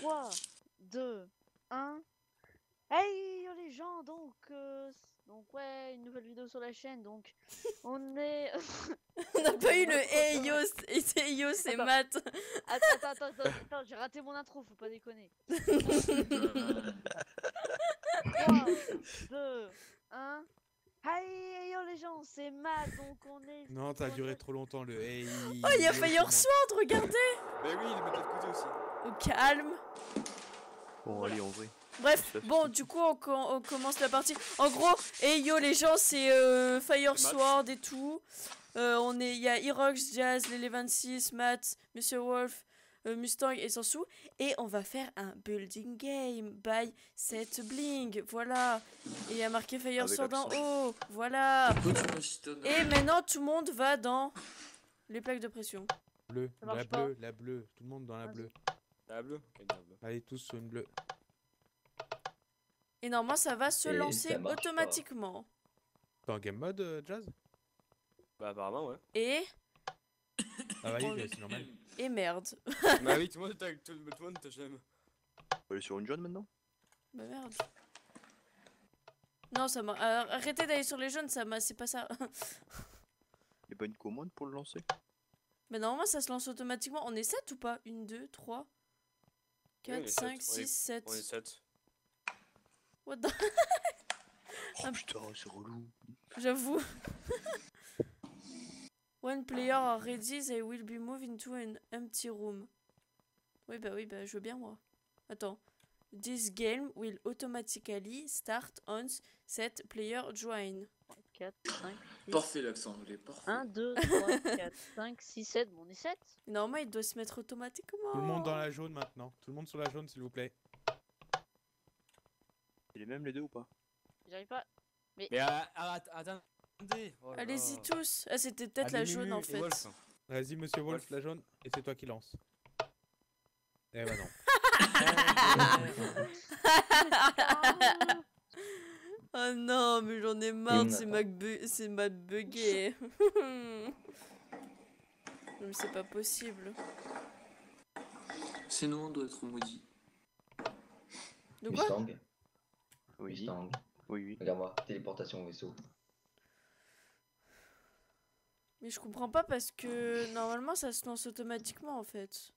3, 2, 1. Hey yo, les gens, donc, euh, donc ouais, une nouvelle vidéo sur la chaîne, donc on est... On n'a pas eu le Hey yo, c'est yo, c'est Attends. Matt. Attends, attends, attends, attends, attends, j'ai raté mon intro, faut pas déconner. 3, 2, 1. Hey yo les gens, c'est Matt, donc on est... Non, t'as duré est- trop longtemps le hey. Oh, il y a Fire Sword, regardez. Bah oui, il met de l'autre côté aussi? Au calme. Bon, allez, en vrai. Bref, bon, du coup, on, com- on commence la partie. En gros, hey yo, les gens, c'est euh, Fire. Sword et tout. Euh, on est, il y a Irox, Jazz, Lele 26, Matt, Monsieur Wolf, euh, Mustang et Sansou. Et on va faire un building game by Set Bling. Voilà. Et il y a marqué Fire Avec Sword en haut. Voilà. Et maintenant, tout le monde va dans les plaques de pression. Bleu, la bleue, la bleue. Tout le monde dans la bleue. La bleue. Allez, tous sur une bleue. Et normalement, ça va se Et lancer automatiquement. T'es en game mode, euh, Jazz? Bah apparemment, ouais. Et. Ah, On- mais c'est normal. Et merde. bah oui, tout le monde t'a tout le monde t'a jamais. On va aller sur une jaune maintenant? Bah merde. Non, ça m'a. euh, arrêtez d'aller sur les jeunes, ça m'a. C'est pas ça. Y'a pas une commande pour le lancer? Mais normalement, ça se lance automatiquement. On est 7 ou pas? 1, 2, 3, on 4, est 5, sept, on est- 6, 7. On est 7. What the. Oh Ah. putain, c'est relou. J'avoue. When player are ready, they will be moved into an empty room. Oui, bah oui, bah je veux bien moi. Attends. This game will automatically start once set player join. 4, 5, 6, Parfait l'accent anglais, parfait. 1, 2, 3, 4, 5, 6, 7. Bon, on est 7. Normalement, il doit se mettre automatiquement. Tout le monde dans la jaune maintenant. Tout le monde sur la jaune, s'il vous plaît. C'est les mêmes les deux ou pas? J'arrive pas. Mais euh, arrête, attendez. Oh. Allez-y tous. Ah, c'était peut-être la jaune en fait. Vas-y, monsieur Wolf, la jaune, et c'est toi qui lance. Eh bah non. Oh non, mais j'en ai marre, c'est ma, c'est ma bugué. mais c'est pas possible. Sinon, on doit être maudit. De quoi? Mustang, Oui, Mustang. oui, oui. Regarde-moi, téléportation au vaisseau. Mais je comprends pas parce que normalement ça se lance automatiquement en fait.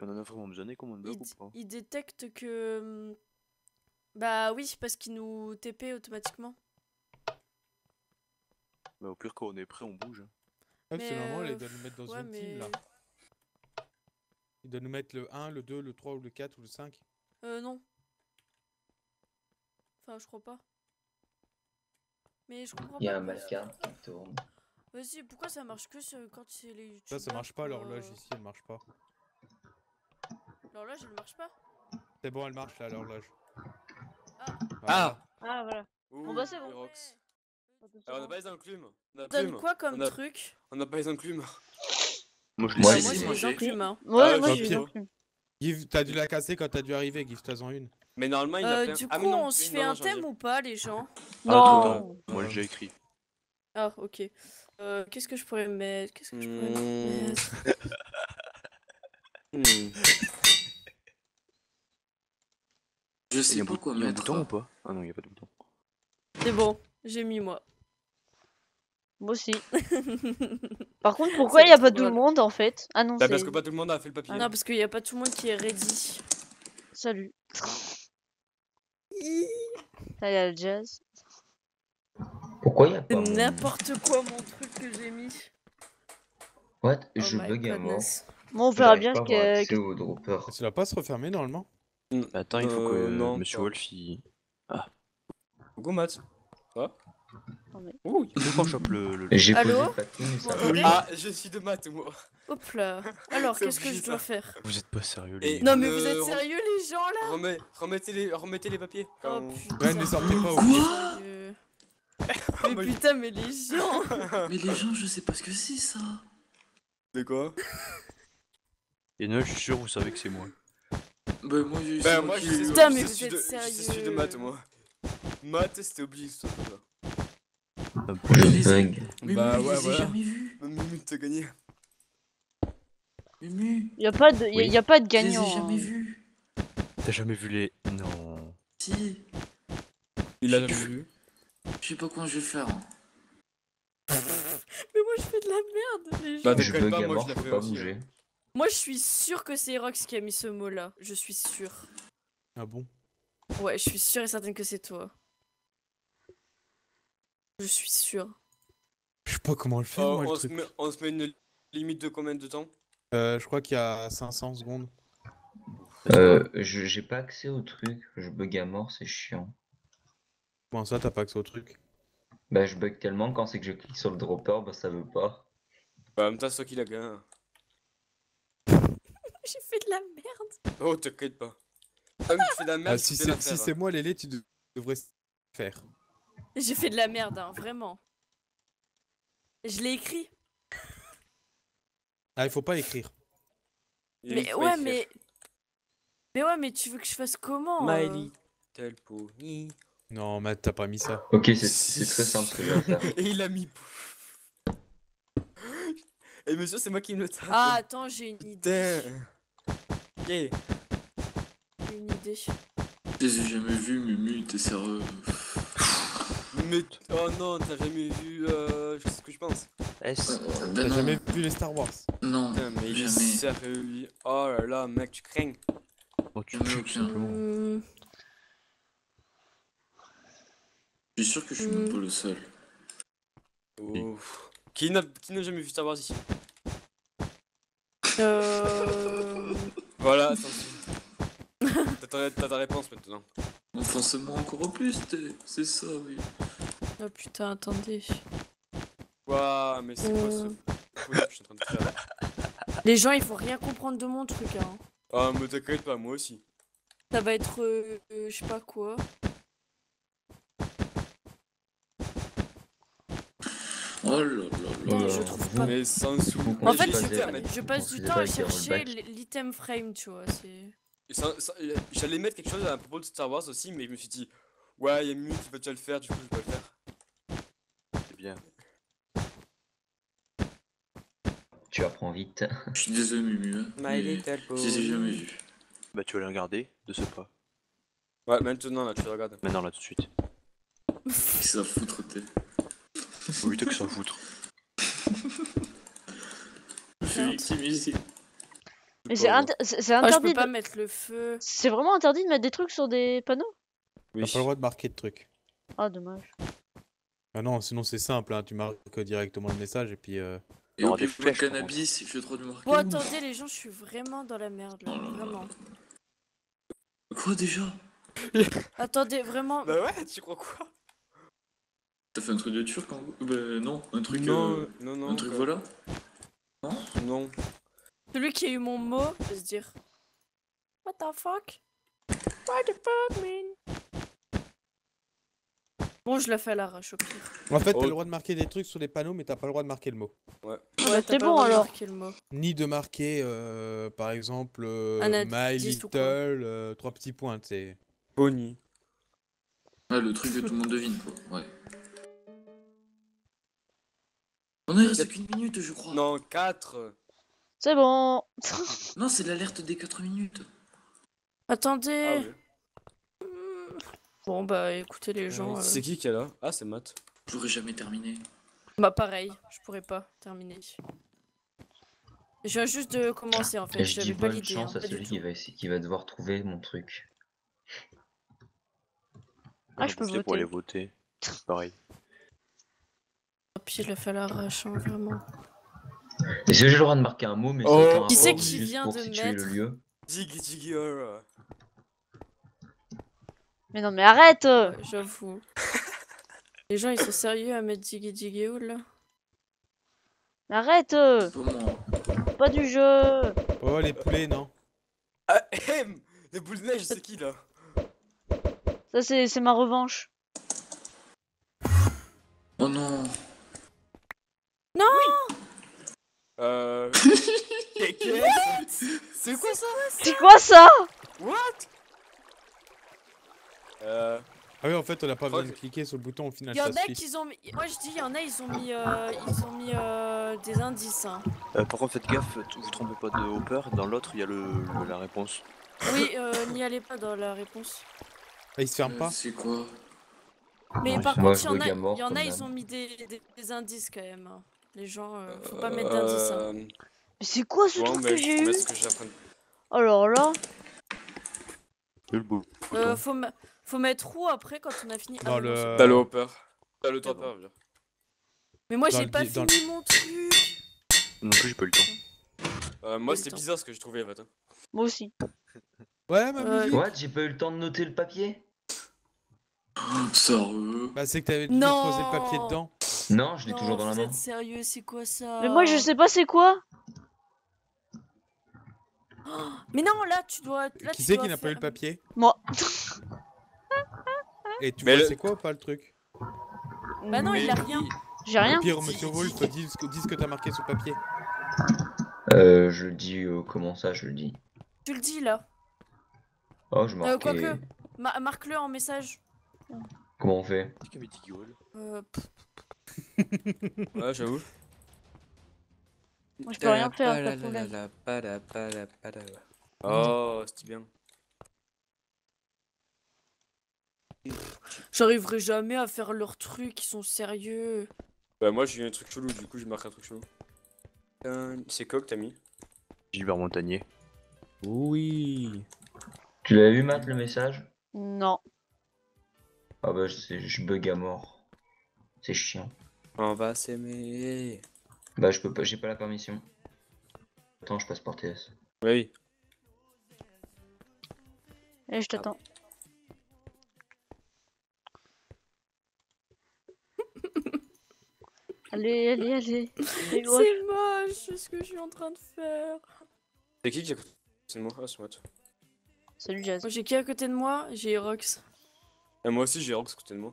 On en a vraiment besoin des commandes Il, blocs ou pas il détecte que. Bah oui, parce qu'il nous TP automatiquement. Bah au pire quand on est prêt on bouge. hein. Ah, Mais, c'est normal, euh, il doit nous mettre dans ouais, une mais. team là. Il doit nous mettre le 1, le 2, le 3 ou le 4 ou le 5. Euh, non. Enfin, je crois pas. Mais je comprends Il y a pas. un pourquoi- mascar qui tourne. Vas-y, pourquoi ça marche que sur- quand c'est les Ça, ça youtubeurs, marche pas, l'horloge ici, elle marche pas. L'horloge, elle marche pas? C'est bon, elle marche là, l'horloge. Ah. Ah Ah, voilà. Ouh, Bon, bah, c'est bon. Rox. Ouais. Alors, on n'a pas les enclumes. On a Donne quoi comme On a- truc On n'a pas les enclumes. Moi je les j'ai moi, les enclumes. hein. Ouais, Ah, moi j'ai non plus. Give, t'as dû la casser quand t'as dû arriver, Give, t'as-en une. Mais normalement, il a Euh, plein. du Ah, coup, mais non, on se fait non, un thème ou pas, les gens Ah, Non. attends, Moi j'ai écrit. Ah, ok. Euh, Qu'est-ce que je pourrais mettre? Qu'est-ce que je pourrais Hmm. mettre? Je sais pas quoi il y a un mettre. bouton ou pas? Ah non, il y a pas de bouton. C'est bon, j'ai mis moi. Moi aussi. Par contre, pourquoi il n'y a pas tout le monde en fait? Ah non, Bah, c'est. parce que pas tout le monde a fait le papier. Non, parce qu'il n'y a pas tout le monde qui est ready. Salut. Là, il y a le jazz. Pourquoi il y a C'est pas mon... n'importe quoi mon truc que j'ai mis. What? Oh Je bug à mort. Bon, on verra bien que. accès au dropper. Va pas se refermer normalement Attends, il faut que Euh, euh, non, Monsieur pas. Wolf il. Matt. Va Non, mais- Ouh, Il faut chope le. le- J'ai posé Allô Ah, je suis de maths, moi. Hop là. Alors, C'est qu'est-ce que je dois faire Vous êtes pas sérieux les Non, mais Euh, vous êtes rem- sérieux, les gens là remettez, les, remettez les papiers. Oh putain. Ouais, ne sortez pas au Quoi. Mais putain, mais les gens Mais les gens, je sais pas ce que c'est ça. De quoi? Et non, je suis sûr, vous savez que c'est moi. Bah, moi, j'ai. Bah, moi, qui je sais ai- Putain, mais je vous êtes de- Je suis sérieux. de maths, moi. Maths, c'était obligé, les ai- bug. Bah, ouais, voilà. jamais. Même minute, t'as gagné. Mumu, Y a pas de, y a, Oui. y a pas de gagnant. jamais hein. vus. T'as jamais vu les. Non. Si, Il a jamais vu. je sais pas comment je vais faire. hein. Mais moi je fais de la merde, les gens. Bah, bug pas, à moi, mort, je faut fait pas aussi, bouger. Moi je suis sûr que c'est Rox qui a mis ce mot là. Je suis sûr. Ah bon? Ouais, je suis sûre et certaine que c'est toi. Je suis sûre. Je sais pas comment le faire, Oh, moi, le on, se truc. met, on se met une limite de combien de temps? Euh, je crois qu'il y a 500 secondes. Euh, je- j'ai pas accès au truc, je bug à mort, c'est chiant. Comment ça, t'as pas accès au truc? Bah, je bug tellement quand c'est que je clique sur le dropper, bah ça veut pas. Bah, en même temps, c'est toi qui l'a gagné. J'ai fait de la merde. Oh, t'inquiète pas. Ah, mais tu fais de la merde, Ah, Si c'est si hein. moi, Lélé, tu de- devrais faire. J'ai fait de la merde, hein, vraiment. Je l'ai écrit. Ah, il faut pas écrire. Il Mais ouais, écrire. mais. Mais ouais, mais tu veux que je fasse comment My euh little pony. Non, Matt, t'as pas mis ça. Ok, c'est c'est très simple ce que je vais faire. Et il a mis. Et monsieur, c'est moi qui me le tape. Ah, attends, j'ai une idée. Putain. Ok. J'ai une idée. Je les ai jamais vus, Mumu, t'es sérieux Mais. Oh non, t'as jamais vu. Euh... Je sais ce que je pense. S. T'as Ben non, jamais vu les Star Wars? Non, Putain, mais il est jamais. sérieux, lui. Oh là là, mec, tu crains. Oh, tu aucun. Je suis sûr que je suis même pas le seul. Oh. Qui n'a qui n'a jamais vu Star Wars ici? Euh... Voilà. T'as ta, réponse maintenant. Enfonce-moi encore au plus, t'es- c'est ça, oui. Oh putain, attendez. Waouh, mais c'est quoi ce. Euh. folie que je suis en train de faire Les gens, ils vont rien comprendre de mon truc, hein. Ah, mais t'inquiète pas, moi aussi. Ça va être, euh, euh, je sais pas quoi. Oh là là Non, là. je trouve pas. Mais sans sous. En Mais fait, les- Je passe du temps à les chercher l'item frame, tu vois. Euh, J'allais mettre quelque chose à propos de Star Wars aussi, mais je me suis dit, ouais, il y a Mimi qui va déjà le faire, du coup, je vais pas le faire. C'est bien. Tu apprends vite. Je suis désolé, Mumu. hein, mais Je les ai jamais vus. Bah, tu vas les regarder de ce pas. Ouais, maintenant, là, tu le regardes. Maintenant, là, tout de suite. Que ça foutre, t'es Oui, t'as que ça à foutre. Je. Mais c'est Ah, je interdit. peux pas de- mettre le feu. C'est vraiment interdit de mettre des trucs sur des panneaux Oui. T'as pas le droit de marquer de trucs. Ah, dommage. Ah non, sinon c'est simple, hein, tu marques directement le message et puis... Euh... Et aura au des pire, flèches, par cannabis, j'ai le droit de marquer. Bon, attendez, les gens, je suis vraiment dans la merde là. Oh là là. Vraiment. Quoi déjà? Attendez, vraiment. Bah ouais, tu crois quoi? T'as fait un truc de turc en gros Bah non, un truc. Non, euh, non, non. un truc quoi. voilà. Non. Celui qui a eu mon mot, va se dire. What the fuck? What the fuck, man? Bon, je la fais à l'arrache au pire. En fait, t'as Oh. le droit de marquer des trucs sur les panneaux, mais t'as pas le droit de marquer le mot. Ouais. Ouais, t'es t'as bon, alors. le mot. Ni de marquer, euh, par exemple, euh, My Little, euh, trois petits points, c'est... Pony. Ouais, le truc que tout le monde devine quoi. Ouais. On est resté qu'une minute, je crois. Non, 4. C'est bon. Non, c'est l'alerte des 4 minutes. Ah Attendez. Hmm. Bon, bah écoutez, les gens. Euh, euh, C'est qui qui est là? Ah, c'est Matt. J'aurais jamais terminé. Bah, pareil, je pourrais pas terminer. Je viens juste de commencer en fait, Et je dis j'avais pas bonne l'idée. chance hein, à pas celui qui va, essayer- qui va devoir trouver mon truc? Ah, je peux pour voter. aller voter. Pareil. Oh, puis fais à l'arrache, hein, vraiment. Est-ce que j'ai le droit de marquer un mot, mais Oh. ça fait un Qui c'est qui vient de mettre le lieu euh. Mais non, mais arrête Ouais, J'avoue. les gens ils sont sérieux à mettre Diggy Diggy là? Arrête euh, Pas du jeu Oh, les poulets, non Ah, Les boules de neige, c'est qui là? Ça, c'est c'est ma revanche. Oh non. Euh. Qu'est- qu'est- C'est quoi ça C'est quoi ça What Euh. Ah oui, en fait, on n'a pas besoin de cliquer sur le bouton au final. Il y en ça a qui ont mis... Moi je dis, il y en a, ils ont mis, euh, ils ont mis euh, des indices. hein. Euh, par contre, faites gaffe, vous trompez pas de hopper. Dans l'autre, il y a le, le- la réponse. Oui, euh, n'y allez pas dans la réponse. Ah, il se ferme Euh, pas C'est quoi Mais Ouais, par contre, il y en a, y en a ils ont mis des, des- des indices quand même. Hein. Les gens, euh, faut pas mettre d'indices. hein. Euh, Mais c'est quoi ce truc que j'ai eu que Alors là, Le beau. Euh, faut, ma- faut mettre où après quand on a fini Dans Ah, le- T'as le hopper. T'as le C'est bon. Mais moi j'ai pas fini mon truc. Non plus, j'ai pas eu le temps. Euh, moi, c'était bizarre ce que j'ai trouvé, hein. moi aussi. Ouais, ma Euh. What J'ai pas eu le temps de noter le papier? Sérieux? Bah, c'est que t'avais Non. posé le papier dedans. Non, je l'ai toujours dans la vous main. êtes sérieux, c'est quoi ça Mais moi je sais pas c'est quoi. Mais non, là tu dois. Là, qui c'est qui n'a pas eu le papier Moi. Et tu Mais vois, le- c'est quoi ou pas le truc Bah non, il a rien. J'ai rien. Au pire, monsieur Wolf, dis, ce que- dis ce que t'as marqué sur le papier. Euh, je le dis, euh, comment ça, je le dis Tu le dis là. Oh, je Euh, marquais... quoique. Ma- Marque-le en message. Comment on fait? Euh, pff, Ouais, j'avoue. Moi, je peux rien faire. Oh, c'était bien. J'arriverai jamais à faire leurs trucs, ils sont sérieux. Bah, moi, j'ai eu un truc chelou, du coup, j'ai marqué un truc chelou. Euh, C'est quoi que t'as mis Gilbert Montagnier. Oui. Tu l'as vu, Matt, le message? Non. Ah bah, je, je bug à mort. C'est chiant. On va s'aimer. Bah, je peux pas, j'ai pas la permission. Attends, je passe par TS. Ouais, oui. Allez, je t'attends. allez, allez, allez. C'est moche ce que je suis en train de faire. C'est qui qui a C'est moi? Ah, c'est moi. Salut Jazz. Moi, J'ai qui à côté de moi? J'ai Rox. Et moi aussi, j'ai Rox à côté de moi.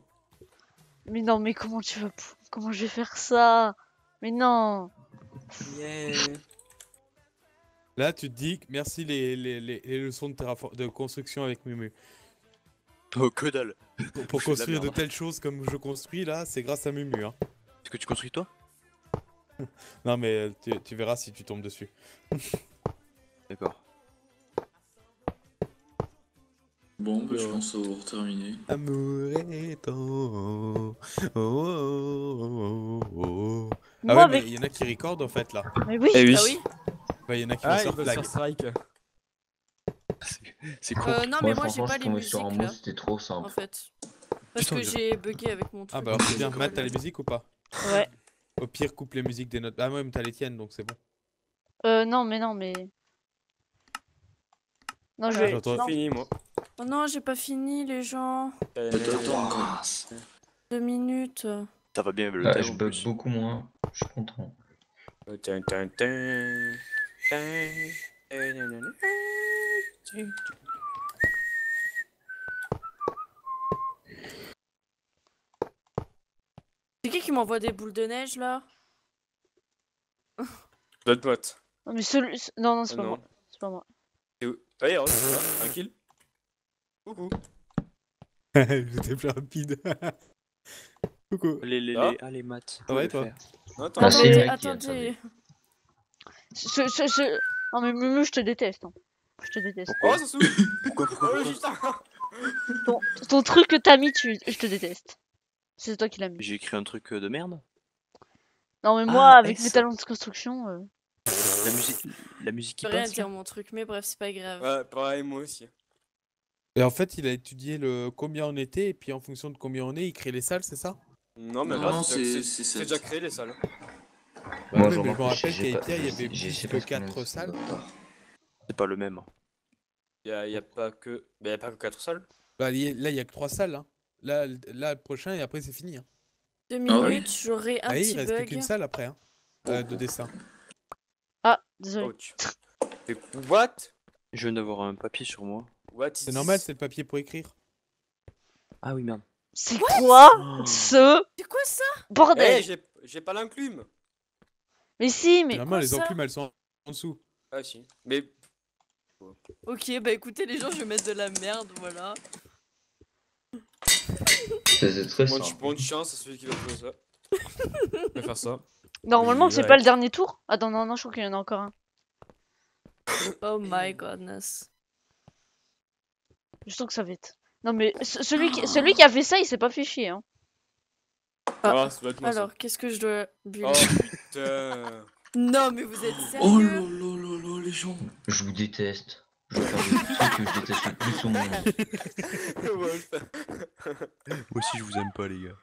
Mais non, mais comment tu vas... Comment je vais faire ça? Mais non. Yeah. Là, tu te dis que merci les, les, les, les leçons de, de construction avec Mumu. Oh, que dalle Pour, de construire de telles choses comme je construis là, c'est grâce à Mumu. Hein. Est-ce que tu construis toi? Non, mais euh, tu, tu verras si tu tombes dessus. D'accord. Bon, bah, je pense avoir terminé. Amour est en. Oh, oh, oh, oh, oh. Ah Moi, ouais, mais avec... il y en a qui recordent en fait là. Mais oui. Eh oui. Ah oui Bah, il y en a qui Ah, vont il flag. sur strike. C'est con. euh, Non, mais Ouais, moi j'ai franchement, pas je les tombais musiques sur un là. mot, c'était trop En simple. fait. Parce Putain, que j'ai bugué avec mon truc. Ah bah alors c'est bien, Matt, t'as les musiques ou pas Ouais. Au pire, coupe les musiques des notes. Ah, moi, même t'as les tiennes donc c'est bon. Euh, non, mais non, mais... Non, je vais... J'entends-. Fini, moi. Oh non, j'ai pas fini les gens. Encore. Deux minutes. Ça va bien avec le Ah, je bug beaucoup moins. Je suis content. C'est qui qui m'envoie des boules de neige là? D'autres potes. Non, mais celui... ce- Non, non, c'est Oh pas moi. C'est pas moi. C'est où Allez, Rox, ça va, tranquille. Coucou. J'étais plus rapide. Coucou. Les, les, Ah. les... Ah, les maths. Ah ouais, toi faire. Attends, Ah, attends. Attendez, attendez. Ce, ce, ce... Non, mais Mumu, je te déteste. hein. Je te déteste. Oh, ça s'ouvre Pourquoi, pourquoi, Oh, pourquoi Ton, ton truc que t'as mis, tu... je te déteste. C'est toi qui l'as mis. J'ai écrit un truc euh, de merde Non, mais moi, Ah, avec S. mes talents de construction... euh, La musique, la musique Je qui peux rien passe dire mon truc, mais bref, c'est pas grave. Ouais, pareil, moi aussi. Et en fait, il a étudié le combien on était et puis en fonction de combien on est, il crée les salles, c'est ça? Non, mais Non, là, c'est déjà- créé les salles. Bah Moi, je mais je me rappelle qu'à Ikea, il y avait plus que pas ce qu'on 4 a- salles. C'est pas le même. Il y a, y a pas que. Bah, y a pas que 4 salles. Bah, il y a- là, il y a que 3 salles. Hein. Là, là, le prochain et après, c'est fini. Hein. Deux Ah oui. minutes, j'aurai un Ah, il petit reste plus bug. qu'une salle après. Hein. euh, de dessin. Désolé. Ouch. What? Je viens d'avoir un papier sur moi. What is C'est this? normal, c'est le papier pour écrire. Ah oui, merde. C'est quoi Oh. ce C'est quoi ça? Eh, bordel j'ai j'ai pas l'enclume Mais si, mais... C'est normal, les ça? enclumes, elles sont en dessous. Ah, si. Mais. Ok, bah écoutez les gens, je vais mettre de la merde, voilà. C'est très Bonne, simple. bonne chance à celui qui va trouver ça. Je vais faire ça. Normalement, c'est pas le dernier tour Attends, non, non, je crois qu'il y en a encore un. Oh my godness. Je sens que ça va être. Non, mais ce- celui qui, celui qui a fait ça, il s'est pas fait chier. Hein. Ah. Ah. Alors, qu'est-ce que je dois build Oh putain. Non, mais vous êtes Oh là sérieux? là là là, les gens. Je vous déteste. Je vais faire le truc que je déteste le plus au monde. Moi aussi, je vous aime pas, les gars.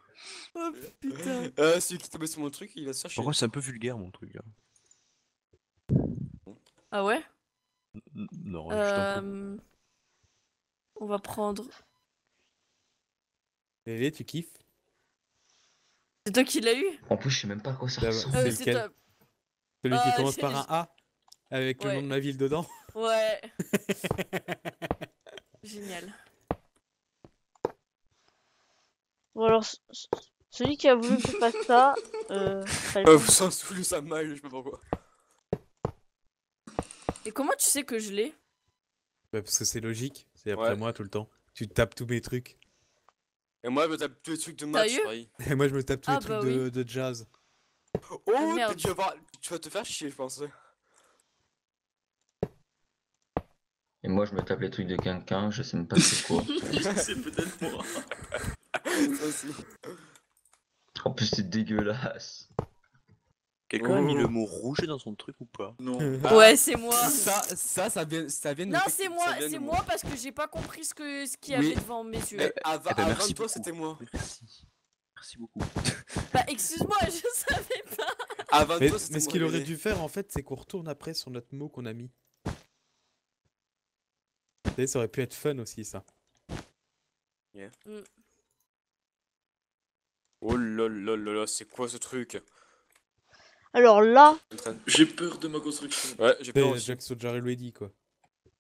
Oh putain. Euh, celui qui tombé sur mon truc, il va se chercher. Par contre, c'est un peu vulgaire, mon truc. Là. Ah ouais N- Non, je t'en prie. Euh, On va prendre. Lélé, tu kiffes C'est toi qui l'as eu En plus, je sais même pas à quoi ça Bah, ressemble. Euh, C'est C'est lequel toi. Celui Ah, qui commence j'ai- par un A avec le Ouais. nom de ma ville dedans Ouais. Génial. Bon, alors, ce- ce- celui qui a voulu que je fasse ça. Euh, Euh, s'en saoulez, ça mal, je sais pas pourquoi. Et comment tu sais que je l'ai? Bah, Parce que c'est logique, c'est après Ouais. moi tout le temps. Tu tapes tous mes trucs. Et moi, je me tape tous les trucs de match, pareil. Et moi je me tape tous Ah, les bah trucs de, oui. de jazz. Oh, merde. tu vas, voir- tu vas te faire chier, je pense. Et moi, je me tape les trucs de quelqu'un, je sais même pas c'est quoi. c'est peut-être moi. Ça aussi. En plus, c'est dégueulasse. Quelqu'un a mis Oh. le mot rouge dans son truc ou pas? Non. Ah, Ouais, c'est moi. Ça, ça, ça vient, ça vient de Non, me- c'est moi, c'est moi. parce que j'ai pas compris ce que ce qu'il y Oui. avait devant mes yeux. Eh, avant, Eh ben, toi, beaucoup. c'était moi. Merci. Merci beaucoup. Bah, excuse-moi, je savais pas. Avant Mais, toi, c'était mais ce qu'il aurait dû faire en fait, c'est qu'on retourne après sur notre mot qu'on a mis. Vous savez, ça aurait pu être fun aussi ça. Oh là là là là, c'est quoi ce truc? Alors là, J'ai peur de ma construction. Ouais, j'ai peur aussi. Jack Soulja ready quoi.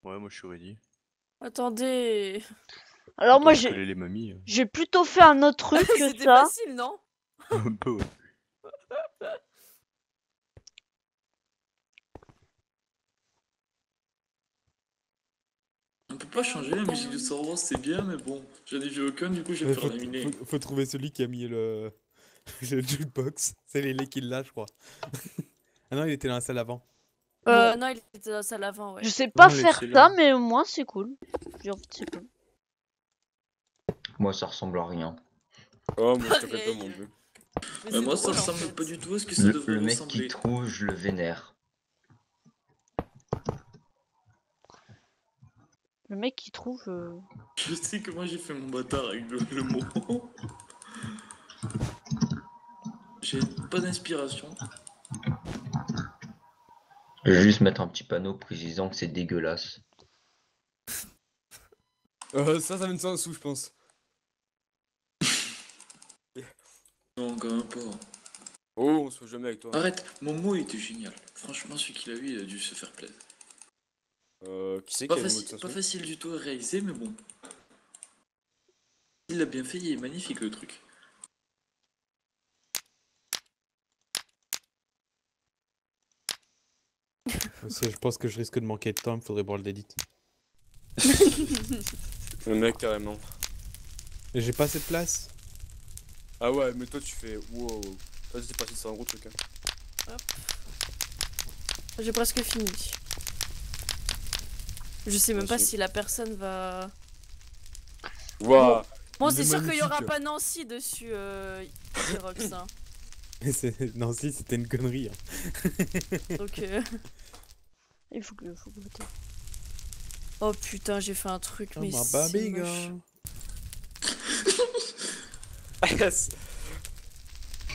Ouais, moi je suis ready. Attendez. alors moi, j'ai mamies. j'ai plutôt fait un autre truc que C'était ça. facile, non? Un peu, On peut pas changer la musique de Star Wars, c'est bien, mais bon, j'en ai vu aucun, du coup je vais Mais faire faut, éliminer. faut- faut trouver celui qui a mis le, le jukebox. C'est Lélé qui l'a, je crois. ah non, il était dans la salle avant. Euh, non, il était dans la salle avant, ouais. Je sais pas Non, faire ça, mais au moins c'est cool. Genre, c'est cool. Moi, ça ressemble à rien. Oh, moi, je te fais pas mon dieu. Mais moi ça en ressemble fait. pas du tout à ce que ça Le, devrait le mec ressembler. qui trouve, je le vénère. Le mec qui trouve. euh, Je sais que moi j'ai fait mon bâtard avec le, le mot. J'ai pas d'inspiration. Je vais juste mettre un petit panneau précisant que c'est dégueulasse. Euh, ça, ça de ça en dessous, je pense. Non, quand même pas. Oh, on se voit jamais avec toi. Arrête, mon mot était génial. Franchement, celui qui l'a eu, il a dû se faire plaisir. Euh, qui c'est qui Pas, a le mot de facile, ça pas facile du tout à réaliser, mais bon. Il l'a bien fait, il est magnifique le truc. Je pense que je risque de manquer de temps, il faudrait boire le dédit. Le mec, carrément. Et j'ai pas assez de place. Ah ouais, mais toi, tu fais. Wow. Toi, c'est parti, c'est un gros truc. Hein. J'ai presque fini. Je sais même pas si la personne va. Waouh. Bon, c'est est sûr qu'il y aura pas Nancy dessus, euh, Xerox, hein. Mais c'est- si, c'était une connerie. hein. Donc, euh, Il faut que. Faut que... Oh putain, j'ai fait un truc, mais Oh, c'est baby moche. Yes.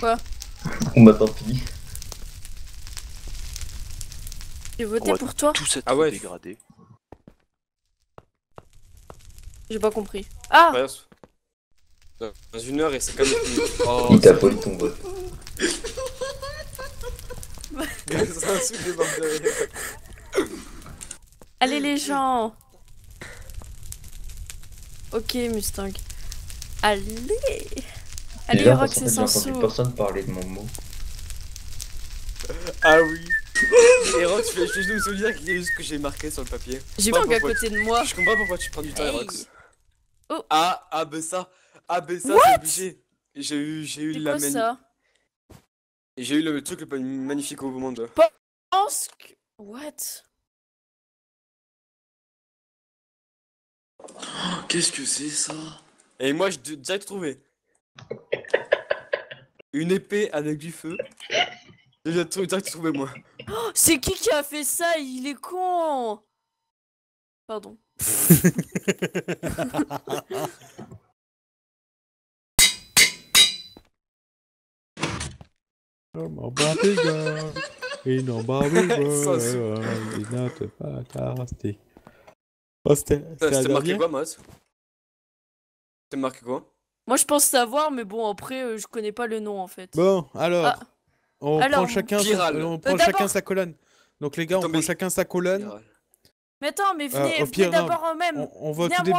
Bon bah tant pis. J'ai voté On pour toi Tout ça Ah ouais. dégradé. J'ai pas compris. Ah Dans une heure et c'est quand même fini. Oh, Il t'a volé ton c'est bordel. Allez les gens Ok Mustang. Allez Allez Rox j'ai entendu Sansou personne parler de mon mot. Ah oui. Et Rox, je vais juste me souvenir qu'il y a juste ce que j'ai marqué sur le papier. J'ai pas à côté de moi. Je comprends pas pourquoi tu prends du temps, Hey. Rox. Oh. Ah, ah, ben ça. Ah, ben ça, c'est obligé. J'ai eu, j'ai eu la mani- J'ai eu le truc le plus magnifique au monde. Je pense que... What? Oh, Qu'est-ce que c'est ça? Et moi, j'ai direct trouvé. Une épée avec du feu. J'ai déjà trouvé, moi. Oh, C'est qui qui a fait ça? Il est con Pardon. Oh, my Barbie girl. In a Barbie world, it's not fantastic. Oh, c'était marqué quoi, Maz C'était marqué quoi? Moi, je pense savoir, mais bon, après, euh, je connais pas le nom, en fait. Bon, alors, Ah. on Alors, prend chacun, Spiral. on Euh, prend chacun sa colonne. Donc les gars, on Attends, prend mais- chacun sa colonne. Mais attends, mais venez, Euh, venez d'abord en même. On, on va tout début.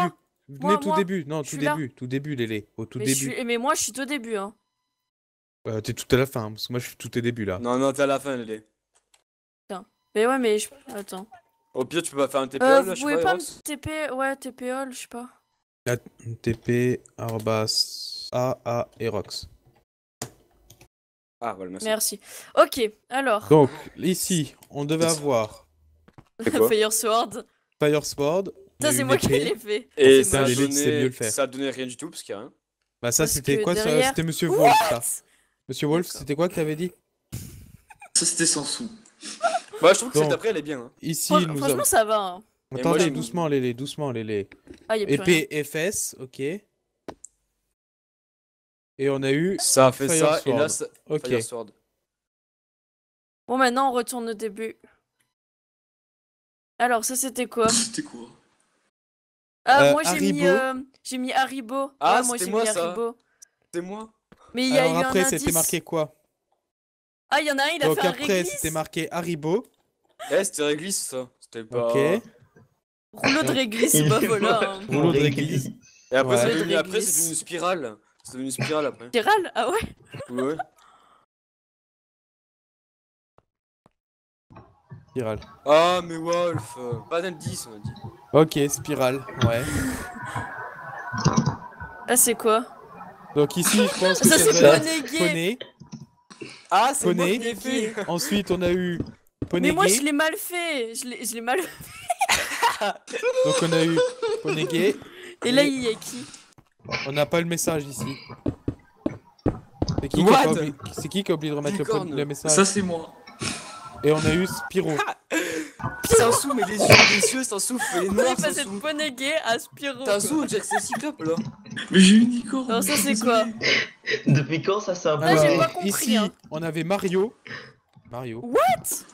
Venez Moi, tout moi. début. Non, tout début. Tout début, Lélé. Au tout mais, je début. suis- mais moi, je suis au début, hein. Euh, T'es tout à la fin, hein, parce que moi je suis tout au début là. Non, non, t'es à la fin, Lélé. Mais ouais, mais je... Attends. Au pire, tu peux pas faire un TP Euh, là, vous je pouvez sais pas pas, me TP... Ouais, TP all, je sais pas. TP, Arbas, A, A, Erox. Ah, voilà, merci. Merci. Ok, alors. Donc, ici, on devait avoir Fire Sword. Fire Sword. Ça, c'est moi qui l'ai fait. Et ça a, donné... le faire. ça a donné rien du tout, parce qu'il y a rien. Bah, ça, c'était quoi derrière- C'était Monsieur Wolf, ça. Monsieur Wolf, c'était quoi que t'avais dit Ça, c'était sans sous. Bah, je trouve que Donc. celle d'après, elle est bien. Hein. Ici, Franch- nous Franchement, ça va. hein. Moi, Attendez, doucement, Lélé, doucement, Lélé. Ah, y a plus rien. Épée FS, ok. Et on a eu. Ça a fait Fire ça, et là, ça... Ok. Fire Sword. Bon, maintenant, on retourne au début. Alors, ça, c'était quoi? C'était quoi? Ah, Euh, moi, j'ai mis, Haribo. euh, j'ai mis Haribo. Ah, Ouais, moi, c'était j'ai moi, mis ça. Haribo. C'est moi? Mais il y a Alors eu après, un c'était indice. marqué quoi? Ah, il y en a un, il a Donc fait un après, réglisse. c'était marqué Haribo. Eh, c'était réglisse, ça. C'était pas... Ok. Rouleau de réglisse, bah voilà. hein. Rouleau de réglisse. Et après, Ouais. c'est De devenu... après, réglisse. c'est devenu une spirale. C'est devenu une spirale, après. Spirale? Ah ouais? Ouais. Spirale. Ah, mais Wolf euh, Pas d'indice, on a dit. Ok, spirale. Ouais. Ah, c'est quoi? Donc ici, je pense que Ça, c'est Poney Gay. Poney. Ah, c'est moi Poney. qui l'ai fait Ensuite, on a eu Poney Mais moi, je l'ai mal fait. Je l'ai je l'ai mal Donc on a eu Poney Gay. Et là, il y a qui? On n'a pas le message ici. C'est qui, qui a oublié- c'est qui qui a oublié de remettre le, le message? Ça, c'est moi. Et on a eu Spiro. C'est un sou, mais les yeux, les yeux, c'est un sou, fait les On noirs, est c'est un passé de sou. Poney Gay à Spiro. T'as un sou, on dirait que c'est Cyclope, là. Mais j'ai une licorne. Non, ça, c'est quoi. Depuis quand ça s'est Ah, j'ai pas compris, ici, hein. on avait Mario. Mario.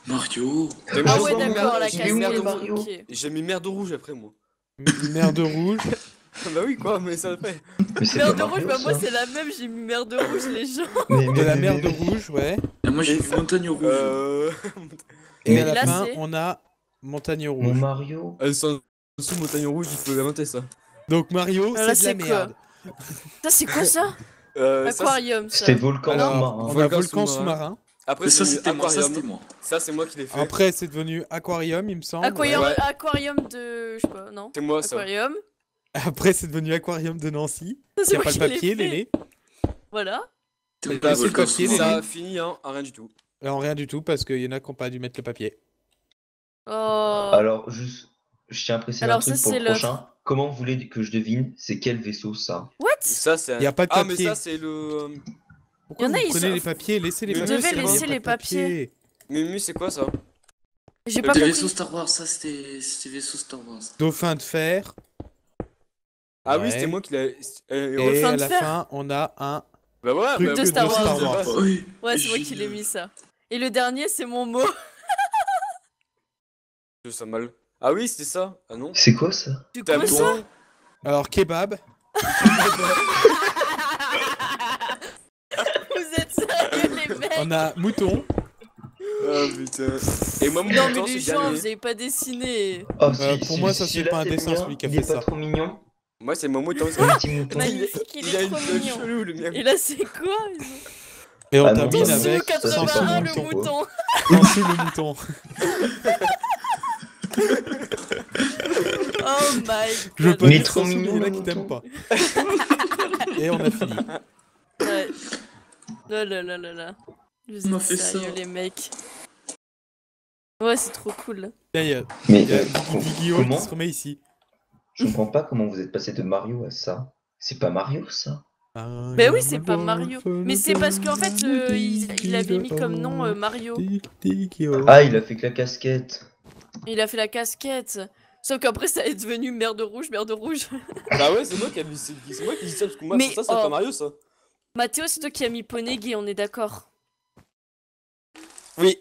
Mario. Mais Ah moi, ouais, d'accord, la est casquette. Mario. J'ai mis merde rouge après, moi. Merde rouge. bah oui, quoi, mais ça le fait. Merde rouge, bah moi, c'est la même. J'ai mis merde rouge, les gens. Mais, De mais- la merde mais- rouge, ouais. Et moi, j'ai Et- mis montagne rouge. Euh. Et à la là, fin, c'est- on a Montagne Mon rouge. Mario. Elles sont sous montagne rouge, il faut inventer ça. Donc Mario, Ah, là, c'est de la merde. Ça, c'est quoi ça Euh, Aquarium, ça. C'était volcan sous-marin. Volcan sous-marin. Après, ça, c'est c'était moi. Ça, c'est moi qui l'ai fait. Après, c'est devenu Aquarium, il me semble. Aquarium, Ouais. aquarium de. Je sais pas, non C'est moi, ça. Aquarium. Après, c'est devenu Aquarium de Nancy. Il a pas le papier. Lélé. Voilà. Pas le papier. Ça a fini en, en rien du tout. Alors, rien du tout, parce qu'il y en a qui n'ont pas dû mettre le papier. Oh. Alors, juste, je tiens à préciser Alors, un truc ça, pour le prochain. Comment vous voulez que je devine c'est quel vaisseau ça? What? Ça, c'est un... Y a pas de Ah, mais papier. ça, c'est le. euh, Pourquoi Il y en a, vous prenez les papiers? Laissez les Vous papiers. devez laisser les de papier. Mumu, c'est quoi ça? J'ai Le pas Des compris. vaisseaux Star Wars, ça, c'était c'était vaisseau Star Wars. Dauphin de fer. Ah Ouais. oui, c'était moi qui l'ai. euh, Et à la fin, on a un. Bah ouais, Truc bah, de de Star Star Wars. Wars. Ah oui. Ouais, c'est moi qui l'ai mis ça. Et le dernier, c'est mon mot. Je sens mal. Ah oui, c'était ça. Ah non. C'est quoi ça? Coup, bon ça? Alors, kebab. Vous êtes sérieux, les mecs? On a mouton. Ah putain. Et moi, mon Non, mais les c'est gens, vous avez pas dessiné. Oh, Euh, pour moi, ça, c'est pas un dessin, celui qui a Il fait est pas ça. trop mignon. Moi, c'est mon mouton. ça. Un petit mouton. Magnifique, il Il a est une trop mignon. chelou, le mien. Et là, c'est quoi Et on Ah termine avec ça, c'est pas 81, mon le mouton. Sansu le mouton. Oh my Je god. pas Mais dire trop mignon, qui mouton. pas. Et on a fini. Ouais. Oh là là là là. Vous On a êtes fait sérieux, ça. les mecs. Ouais, c'est trop cool. Tiens, il y a, Mais y a euh, qui se remet ici. Je comprends pas comment vous êtes passé de Mario à ça. C'est pas Mario ça Bah oui, c'est pas Mario. Mais c'est parce qu'en fait, euh, il, il avait mis comme nom euh, Mario. Ah, il a fait que la casquette. Il a fait la casquette. Sauf qu'après, ça est devenu merde rouge, merde rouge. Bah ouais, c'est moi qui a mis c'est moi qui dis ça parce que moi Mais, pour ça c'est oh. pas Mario ça. Mathéo, c'est toi qui as mis Ponegui, on est d'accord. Oui,